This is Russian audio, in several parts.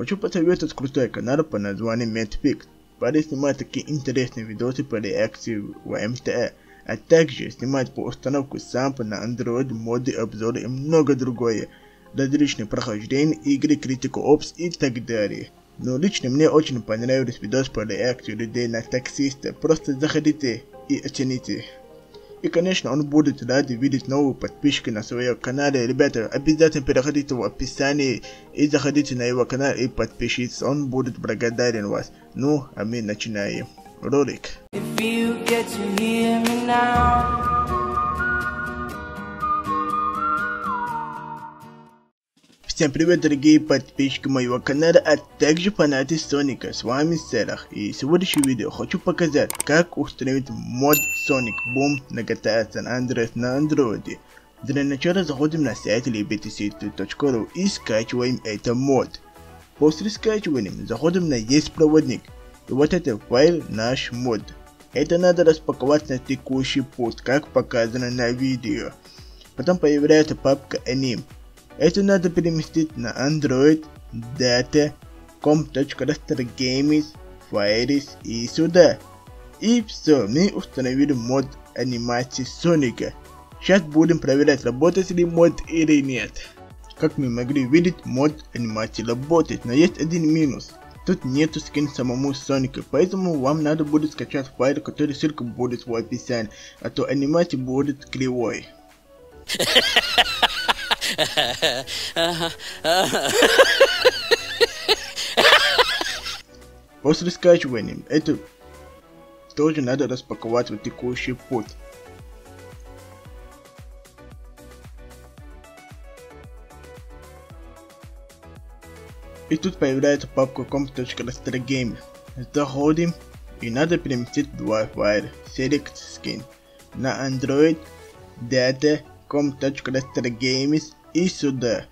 Хочу посоветовать крутой канал по названию MedFix. Парень снимает такие интересные видосы по реакции в МТА, а также снимает по установку сампа на Android, моды, обзоры и много другое. Различные прохождения, игры, критику опс и так далее. Но лично мне очень понравился видос по реакции людей на таксиста. Просто заходите и оцените. И конечно он будет рад видеть новые подписчики на своем канале. Ребята, обязательно переходите в описание и заходите на его канал и подпишитесь. Он будет благодарен вас. Ну, а мы начинаем ролик. If you get to hear me now. Всем привет, дорогие подписчики моего канала, а также фанаты Соника. С вами Серах. И в сегодняшнем видео хочу показать, как установить мод Sonic Boom на GTA San Andreas на андроиде. Для начала заходим на сайт libtc.ru и скачиваем этот мод. После скачивания заходим на есть проводник. И вот это файл наш мод. Это надо распаковать на текущий пульт, как показано на видео. Потом появляется папка Anim. Это надо переместить на Android, Data, com.rastergames, Files и сюда. И все, мы установили мод анимации Соника. Сейчас будем проверять, работает ли мод или нет. Как мы могли видеть, мод анимации работает, но есть один минус. Тут нету скин самому Соника, поэтому вам надо будет скачать файл, который ссылка будет в описании, а то анимация будет кривой. После скачивания это тоже надо распаковать в текущий путь. И тут появляется папка com.rastergame. Заходим и надо переместить два файла Select Skin на Android Data com.rastergames и сюда.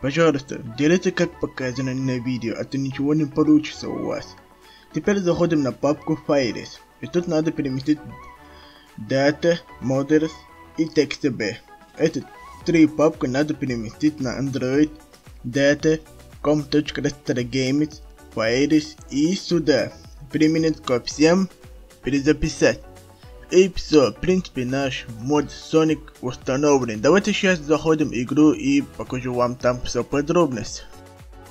Пожалуйста, делайте как показано на видео, а то ничего не получится у вас. Теперь заходим на папку Files. И тут надо переместить Data, Models и TextB. Эти три папки надо переместить на Android, Data, com.rastergames, Files и сюда. Применить ко всем, перезаписать. И все, в принципе наш мод Sonic установлен. Давайте сейчас заходим в игру и покажу вам там все подробности.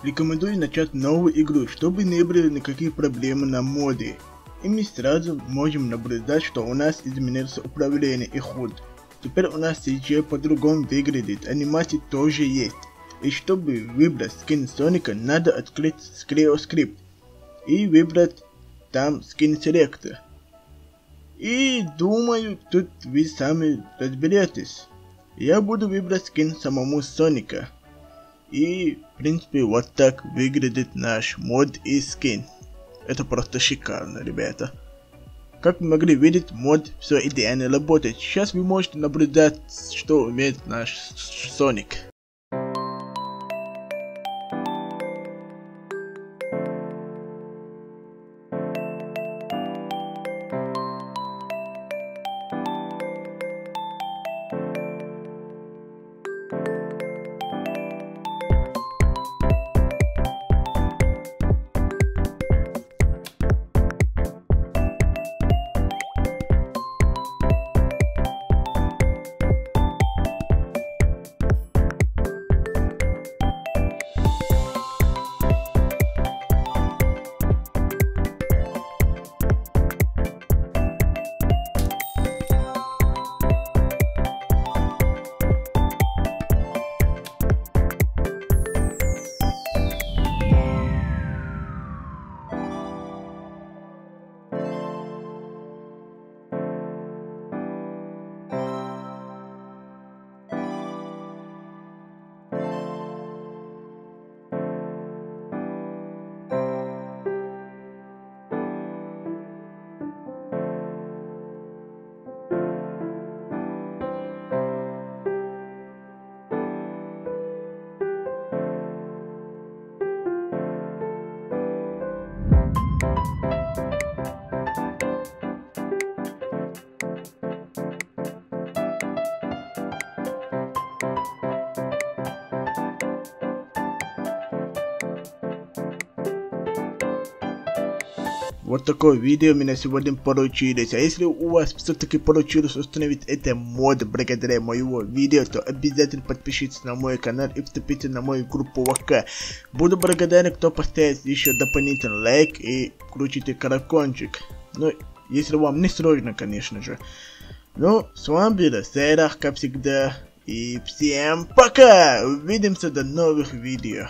Рекомендую начать новую игру, чтобы не было никаких проблем на моде. И мы сразу можем наблюдать, что у нас изменился управление и ход. Теперь у нас CG по-другому выглядит, анимации тоже есть. И чтобы выбрать скин Соника, надо открыть Screo и выбрать там скин селектор. И думаю, тут вы сами разберетесь. Я буду выбрать скин самому Соника. И, в принципе, вот так выглядит наш мод и скин. Это просто шикарно, ребята. Как вы могли видеть, мод все идеально работает. Сейчас вы можете наблюдать, что умеет наш Соник. Вот такое видео меня сегодня получилось. А если у вас все-таки получилось установить это мод благодаря моего видео, то обязательно подпишитесь на мой канал и вступите на мою группу ВК. Буду благодарен, кто поставит еще дополнительный лайк и крутите колокольчик. Ну, если вам не сложно, конечно же. Ну, с вами был Серах, как всегда. И всем пока! Увидимся до новых видео.